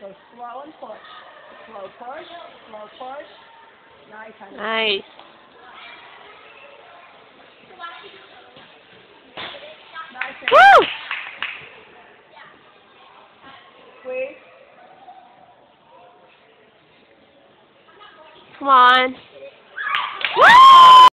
Go slow and push. Slow push, slow push. Nice, honey. Nice. Nice. Woo! Squeeze. Come on. Woo!